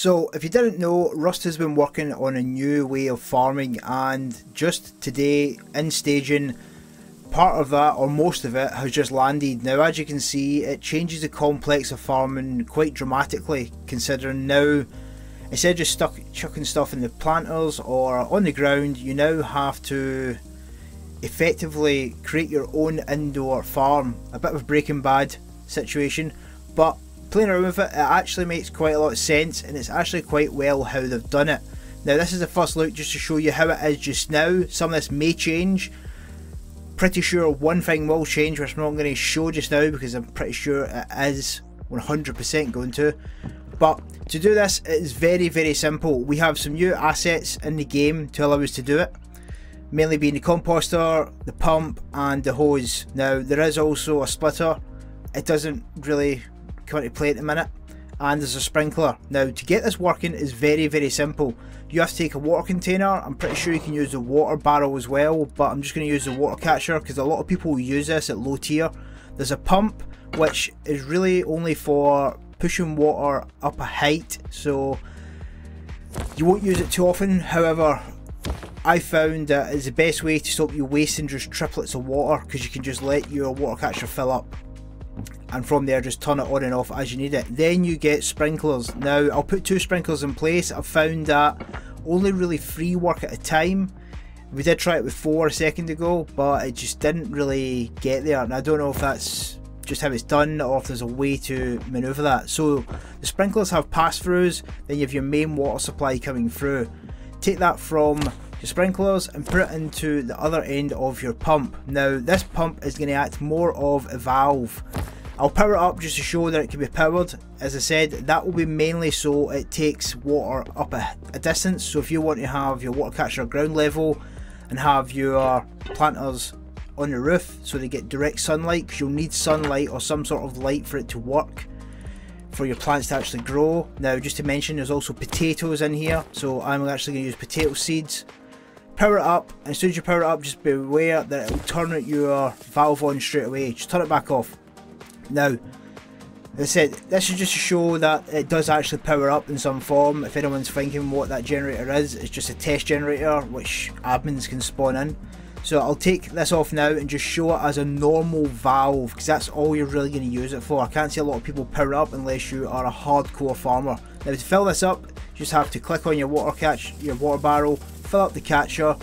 So, if you didn't know, Rust has been working on a new way of farming, and just today in staging, part of that, or most of it, has just landed. Now, as you can see, it changes the complex of farming quite dramatically, considering now, instead of just stuck chucking stuff in the planters or on the ground, you now have to effectively create your own indoor farm. A bit of a Breaking Bad situation, but playing around with it, it actually makes quite a lot of sense and it's actually quite well how they've done it. Now this is the first look just to show you how it is just now. Some of this may change. Pretty sure one thing will change which I'm not going to show just now because I'm pretty sure it is 100% going to. But to do this it is very very simple. We have some new assets in the game to allow us to do it. Mainly being the composter, the pump and the hose. Now there is also a splitter. It doesn't really come into play at the minute and there's a sprinkler. Now to get this working is very very simple. You have to take a water container, I'm pretty sure you can use the water barrel as well but I'm just going to use the water catcher because a lot of people use this at low tier. There's a pump which is really only for pushing water up a height so you won't use it too often however I found that it's the best way to stop you wasting just triplets of water because you can just let your water catcher fill up and from there just turn it on and off as you need it. Then you get sprinklers. Now I'll put two sprinklers in place. I've found that only really three work at a time. We did try it with four a second ago, but it just didn't really get there. And I don't know if that's just how it's done or if there's a way to maneuver that. So the sprinklers have pass-throughs, then you have your main water supply coming through. Take that from your sprinklers and put it into the other end of your pump. Now this pump is going to act more of a valve I'll power it up just to show that it can be powered. As I said, that will be mainly so it takes water up a, a distance. So if you want to have your water catcher ground level and have your planters on your roof so they get direct sunlight because you'll need sunlight or some sort of light for it to work for your plants to actually grow. Now just to mention there's also potatoes in here so I'm actually going to use potato seeds. Power it up and as soon as you power it up just be aware that it will turn your valve on straight away. Just turn it back off. Now, as I said, this is just to show that it does actually power up in some form. If anyone's thinking what that generator is, it's just a test generator which admins can spawn in. So I'll take this off now and just show it as a normal valve because that's all you're really going to use it for. I can't see a lot of people power up unless you are a hardcore farmer. Now to fill this up, you just have to click on your water catch, your water barrel, fill up the catcher.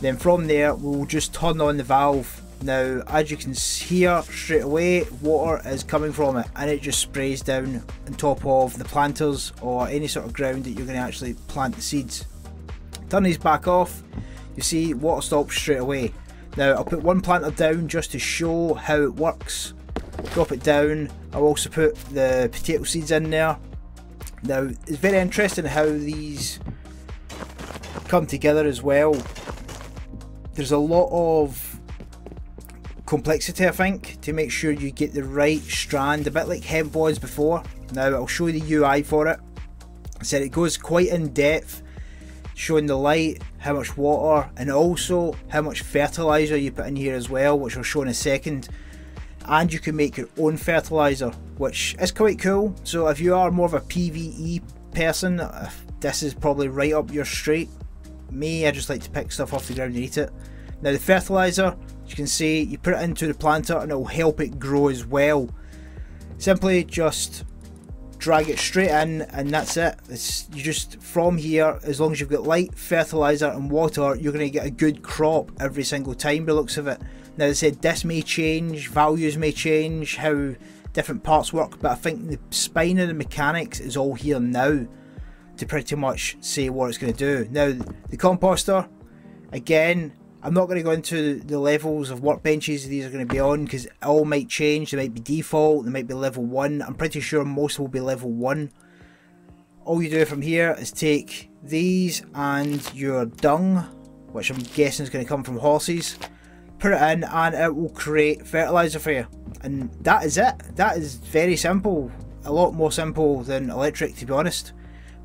Then from there, we'll just turn on the valve now, as you can hear straight away, water is coming from it and it just sprays down on top of the planters or any sort of ground that you're going to actually plant the seeds. Turn these back off, you see water stops straight away. Now, I'll put one planter down just to show how it works. Drop it down. I'll also put the potato seeds in there. Now, it's very interesting how these come together as well. There's a lot of complexity I think to make sure you get the right strand a bit like hemp was before. Now I'll show you the UI for it. I said it goes quite in depth showing the light how much water and also how much fertilizer you put in here as well which I'll show in a second. And you can make your own fertilizer which is quite cool. So if you are more of a PvE person uh, this is probably right up your street. Me I just like to pick stuff off the ground and eat it now the fertilizer as you can see, you put it into the planter and it will help it grow as well. Simply just drag it straight in and that's it. It's, you just, from here, as long as you've got light, fertiliser and water, you're going to get a good crop every single time by looks of it. Now, they said this may change, values may change, how different parts work, but I think the spine of the mechanics is all here now to pretty much say what it's going to do. Now, the composter, again, I'm not going to go into the levels of workbenches these are going to be on because all might change. They might be default, they might be level 1. I'm pretty sure most will be level 1. All you do from here is take these and your dung, which I'm guessing is going to come from horses, put it in and it will create fertiliser for you. And that is it. That is very simple. A lot more simple than electric to be honest.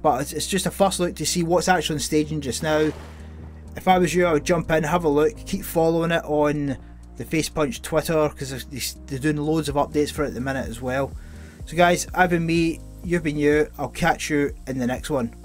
But it's, it's just a first look to see what's actually on staging just now if I was you, I would jump in, have a look, keep following it on the Facepunch Twitter because they're doing loads of updates for it at the minute as well. So guys, I've been me. You've been you. I'll catch you in the next one.